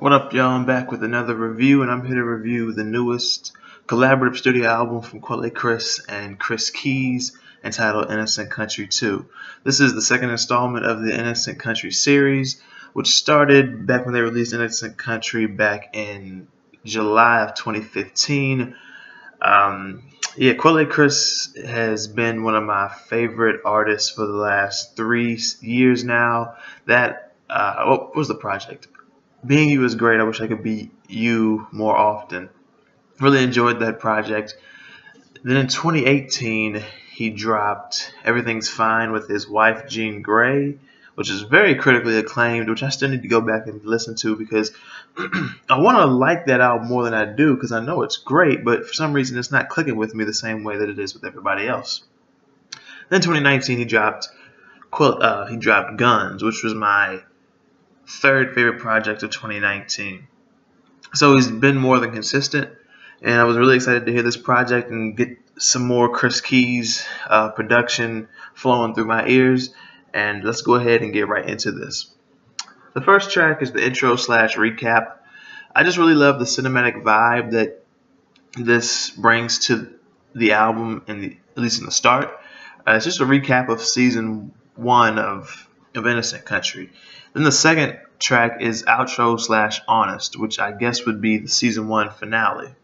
What up, y'all? I'm back with another review, and I'm here to review the newest collaborative studio album from Quelle Chris and Chris Keys entitled Innocent Country 2. This is the second installment of the Innocent Country series, which started back when they released Innocent Country back in July of 2015. Um, yeah, Quelle Chris has been one of my favorite artists for the last three years now. That, uh, what was the project? Being you is great. I wish I could be you more often. Really enjoyed that project. Then in 2018, he dropped Everything's Fine with his wife, Jean Grae, which is very critically acclaimed, which I still need to go back and listen to because I want to like that album more than I do because I know it's great, but for some reason it's not clicking with me the same way that it is with everybody else. Then 2019, he dropped uh, he dropped Guns, which was my third favorite project of 2019. So he's been more than consistent, and I was really excited to hear this project and get some more Chris Keys uh, production flowing through my ears. And let's go ahead and get right into this. The first track is the intro slash recap. I just really love the cinematic vibe that this brings to the album, and at least in the start. Uh, it's just a recap of season one of, of Innocent Country. Then the second track is outro slash honest, which I guess would be the season one finale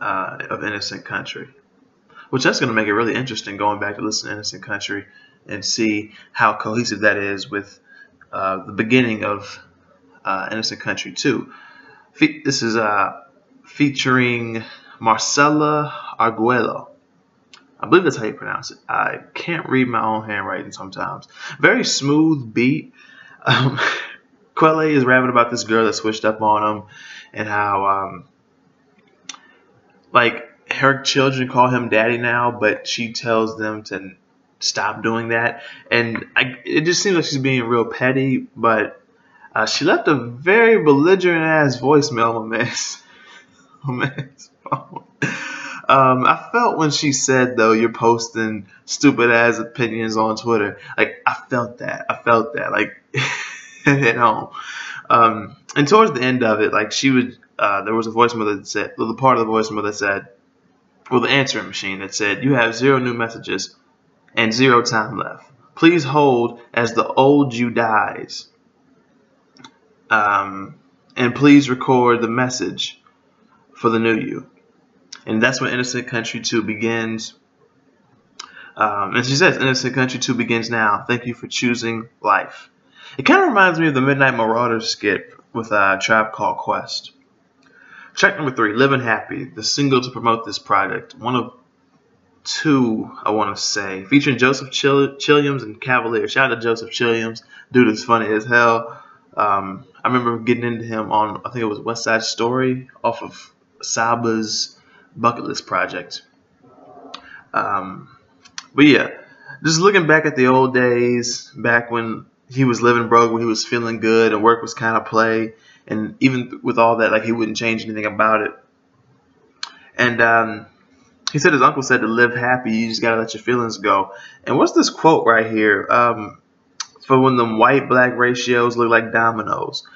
uh, of Innocent Country. Which that's going to make it really interesting going back to listen to Innocent Country and see how cohesive that is with uh, the beginning of uh, Innocent Country 2. Fe this is uh, featuring Marcela Arguello. I believe that's how you pronounce it. I can't read my own handwriting sometimes. Very smooth beat. Um, Quelle is rapping about this girl that switched up on him and how, um, like, her children call him daddy now, but she tells them to stop doing that. And I, it just seems like she's being real petty, but uh, she left a very belligerent ass voicemail on man's phone. Um, I felt when she said though you're posting stupid ass opinions on Twitter. Like I felt that. I felt that. Like at home. Um, and towards the end of it, like she would, uh, there was a voicemail that said, the part of the voicemail that said, well, the answering machine that said, you have zero new messages and zero time left. Please hold as the old you dies. Um, and please record the message for the new you. And that's when Innocent Country 2 begins. Um, and she says, Innocent Country 2 begins now. Thank you for choosing life. It kind of reminds me of the Midnight Marauders skit with a Tribe Called Quest. Track number three, Living Happy, the single to promote this project. One of two, I want to say, featuring Joseph Chill- Chilliams and Cavalier. Shout out to Joseph Chilliams. Dude is funny as hell. Um, I remember getting into him on, I think it was West Side Story off of Saba's Bucket List project. Um, but yeah, just looking back at the old days, back when he was living broke when he was feeling good and work was kind of play. And even with all that, like he wouldn't change anything about it. And um, he said his uncle said to live happy, you just gotta let your feelings go. And what's this quote right here? Um, for when the white black ratios look like dominoes.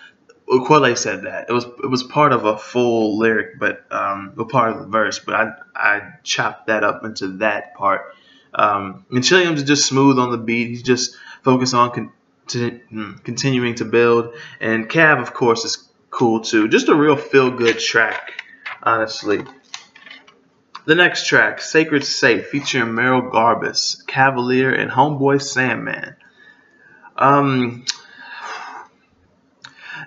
Quelle said that it was it was part of a full lyric, but um, a part of the verse. But I I chopped that up into that part. Um, and Chilliams is just smooth on the beat. He's just focused on con- to, hmm, continuing to build. And Cav, of course, is cool too. Just a real feel good track, honestly. The next track, Sacred Safe, featuring Merrill Garbus, Cavalier, and Homeboy Sandman. Um,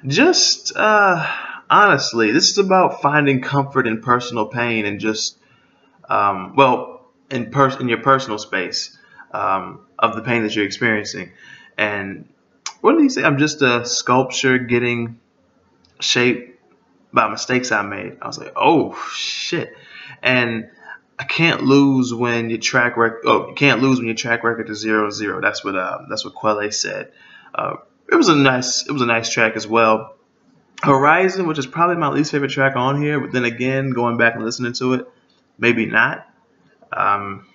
just uh, honestly, this is about finding comfort in personal pain and just, um, well, in pers- in your personal space um, of the pain that you're experiencing. And what did he say? I'm just a sculpture getting shaped by mistakes I made. I was like, oh shit. And I can't lose when your track record. Oh, you can't lose when your track record is zero zero. That's what uh, that's what Quelle said. Uh, it was a nice it was a nice track as well. Horizon, which is probably my least favorite track on here, but then again, going back and listening to it, maybe not. Um,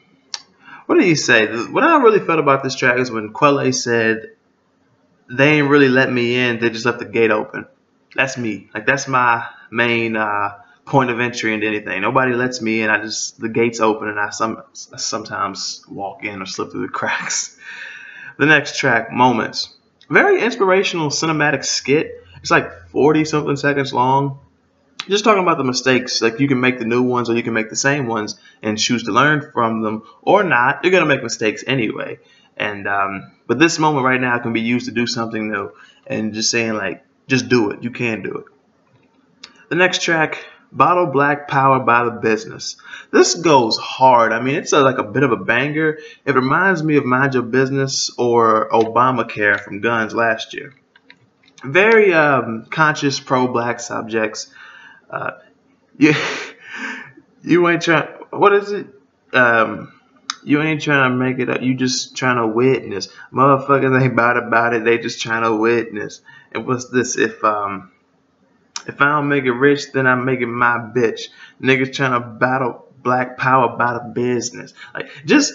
what did he say? What I really felt about this track is when Quelle said, they ain't really let me in, they just left the gate open. that's me. Like that's my main uh, point of entry into anything. Nobody lets me in. I just the gates open and I some I sometimes walk in or slip through the cracks. The next track, Moments. Very inspirational cinematic skit. It's like 40 something seconds long. Just talking about the mistakes. Like you can make the new ones or you can make the same ones and choose to learn from them or not. You're gonna make mistakes anyway. And um, but this moment right now can be used to do something new and just saying like just do it. You can do it. The next track, Bottle Black Power by the Business. This goes hard. I mean, it's a, like a bit of a banger. It reminds me of Mind Your Business or Obamacare from Guns last year. Very um, conscious pro-black subjects. Uh, you, you ain't trying. What is it? Um, you ain't trying to make it up. You just trying to witness. Motherfuckers ain't about about it. They just trying to witness. And what's this? If um if I don't make it rich, then I'm making my bitch. Niggas trying to battle black power by the business. Like just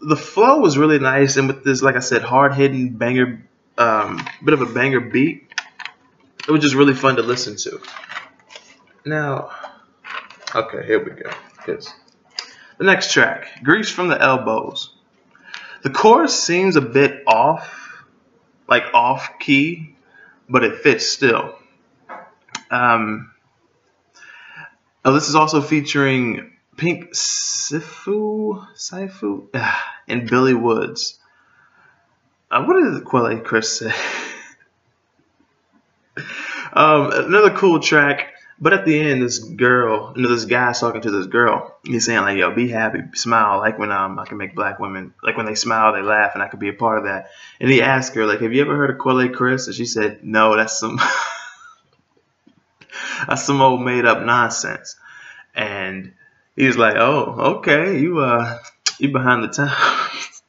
the flow was really nice, and with this, like I said, hard hitting banger, um, bit of a banger beat, it was just really fun to listen to. Now, okay, here we go. Cause the next track, Grease from the Elbows. The chorus seems a bit off, like off key, but it fits still. Um, oh, this is also featuring Pink Siifu, Siifu, and Billy Woods. Uh, what did Quelle Chris say? um, another cool track but at the end, this girl, you know, this guy's talking to this girl. He's saying like, "Yo, be happy, smile. Like when um, I can make black women, like when they smile, they laugh, and I could be a part of that." And he asked her like, "Have you ever heard of Quelle Chris?" And she said, "No, that's some, that's some old made up nonsense." And he was like, "Oh, okay, you uh, you behind the times."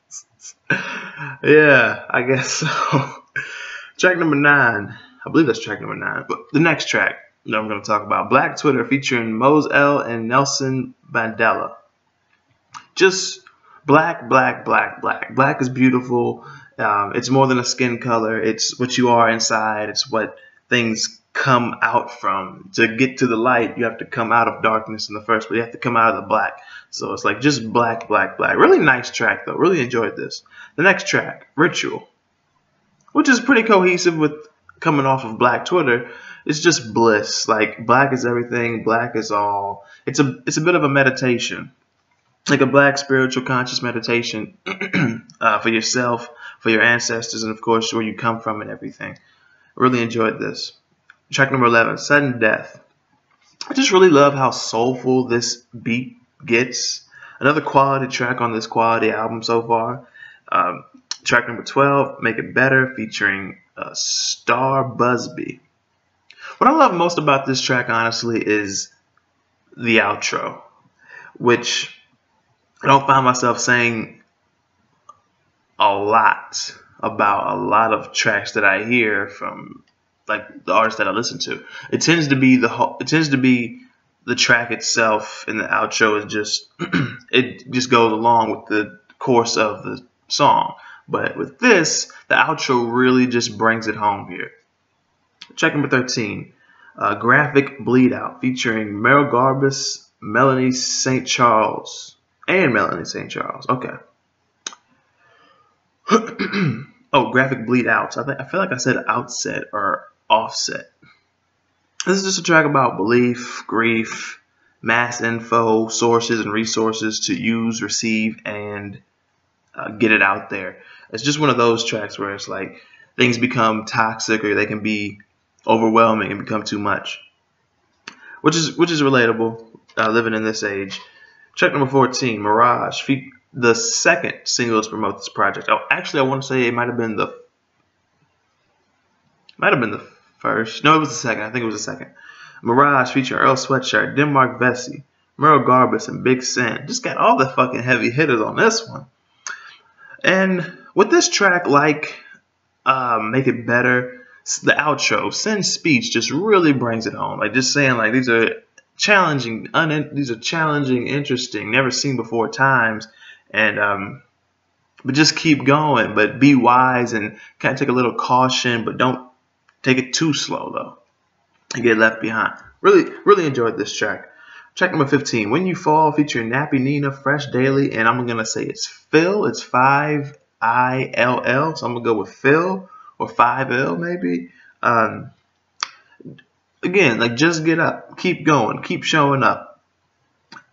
yeah, I guess so. track number nine. I believe that's track number nine. But the next track that I'm going to talk about. Black Twitter featuring Mose L and Nelson Mandela. Just black, black, black, black. Black is beautiful. Um, it's more than a skin color. It's what you are inside. It's what things come out from. To get to the light, you have to come out of darkness in the first but You have to come out of the black. So it's like just black, black, black. Really nice track though. Really enjoyed this. The next track, Ritual, which is pretty cohesive with coming off of Black Twitter it's just bliss. Like black is everything, black is all. It's a it's a bit of a meditation, like a black spiritual conscious meditation uh, for yourself, for your ancestors, and of course where you come from and everything. Really enjoyed this. Track number eleven, sudden death. I just really love how soulful this beat gets. Another quality track on this quality album so far. Um, track number 12, Make It Better, featuring uh, Starr Busby. What I love most about this track, honestly, is the outro, which I don't find myself saying a lot about a lot of tracks that I hear from like the artists that I listen to. It tends to be the whole, it tends to be the track itself and the outro is just it just goes along with the course of the song. But with this, the outro really just brings it home here. Check number 13. Uh, graphic Bleed Out featuring Merrill Garbus, Melanie St. Charles, and Melanie St. Charles. Okay. oh, graphic Bleed Out. I, think, I feel like I said outset or offset. This is just a track about belief, grief, mass info, sources, and resources to use, receive, and uh, get it out there. It's just one of those tracks where it's like things become toxic or they can be overwhelming and become too much, which is which is relatable. Uh, living in this age. Check number 14, Mirage, the second single to promote this project. Oh, actually, I want to say it might have been the might have been the first. No, it was the second. I think it was the second. Mirage featuring Earl Sweatshirt, Denmark Vesey, Merrill Garbus, and Big Sen. Just got all the fucking heavy hitters on this one. And with this track, like uh, Make It Better, the outro, Sen speech just really brings it home. Like just saying like these are challenging, un- these are challenging, interesting, never seen before times, and um, but just keep going. But be wise and kind of take a little caution, but don't take it too slow though. and get left behind. Really, really enjoyed this track. Track number 15, When You Fall, featuring Nappy Nina, Fresh Daily, and I'm gonna say it's Phil. It's five I L L, so I'm gonna go with Phil or five L maybe. Um, again, like just get up, keep going, keep showing up.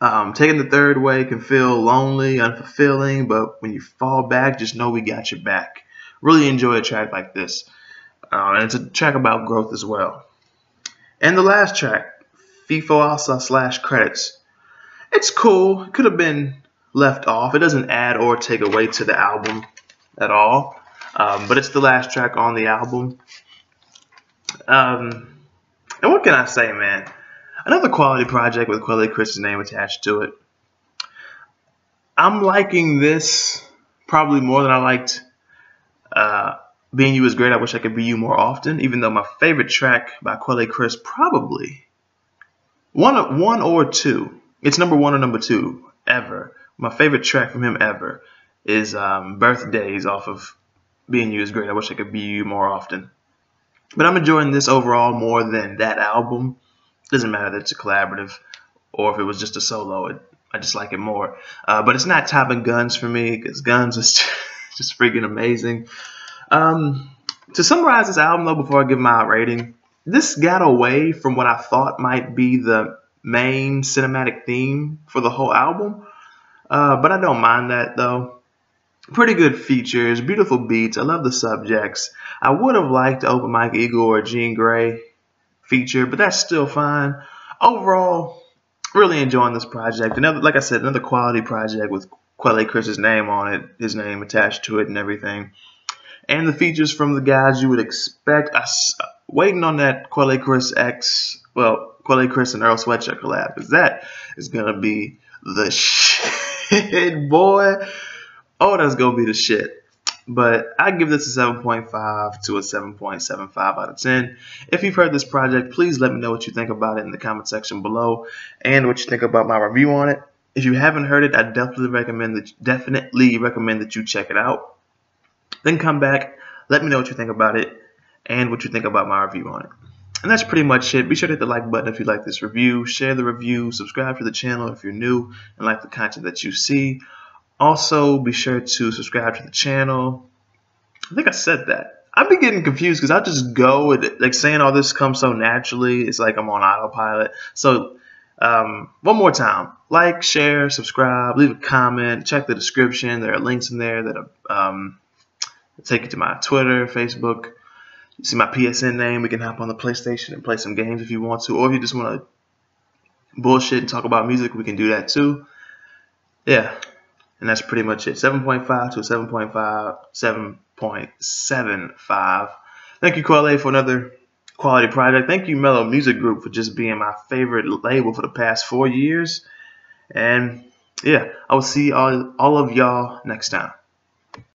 Um, taking the third way can feel lonely, unfulfilling, but when you fall back, just know we got your back. Really enjoy a track like this. Uh, and it's a track about growth as well. And the last track, FIFO Asa slash credits. It's cool. It could have been left off. It doesn't add or take away to the album at all. Um, but it's the last track on the album. Um, and what can I say, man? Another quality project with Quelle Chris's name attached to it. I'm liking this probably more than I liked uh, Being You is Great. I wish I could be you more often, even though my favorite track by Quelle Chris probably one, one or two. It's number one or number two ever. My favorite track from him ever is um, Birthdays off of Being You is Great. I wish I could be you more often. But I'm enjoying this overall more than that album. Doesn't matter that it's a collaborative or if it was just a solo. It, I just like it more. Uh, but it's not Top topping Guns for me because Guns is just freaking amazing. Um, to summarize this album, though, before I give my rating, this got away from what I thought might be the main cinematic theme for the whole album. Uh, but I don't mind that, though pretty good features, beautiful beats. I love the subjects. I would have liked to Open Mike Eagle or Jean Grae feature, but that's still fine. Overall, really enjoying this project. Another, like I said, another quality project with Quelle Chris's name on it, his name attached to it, and everything. And the features from the guys you would expect. I, waiting on that Quelle Chris X, well, Quelle Chris and Earl Sweatshirt collab, because that is gonna be the shit, boy. Oh, that's gonna be the shit. But I give this a 7.5 to a 7.75 out of 10. If you've heard this project, please let me know what you think about it in the comment section below and what you think about my review on it. If you haven't heard it, I definitely recommend that definitely recommend that you check it out. Then come back, let me know what you think about it and what you think about my review on it. And that's pretty much it. Be sure to hit the like button if you like this review, share the review, subscribe to the channel if you're new and like the content that you see. Also, be sure to subscribe to the channel. I think I said that. I've been getting confused because I just go with like saying all this comes so naturally. It's like I'm on autopilot. So, um, one more time like, share, subscribe, leave a comment, check the description. There are links in there that um, take you to my Twitter, Facebook. You see my PSN name. We can hop on the PlayStation and play some games if you want to, or if you just want to bullshit and talk about music, we can do that too. Yeah. And that's pretty much it. 7.5 to 7.5, 7.75. Thank you, Quelle, for another quality project. Thank you, Mello Music Group, for just being my favorite label for the past four years. And yeah, I will see all, all of y'all next time.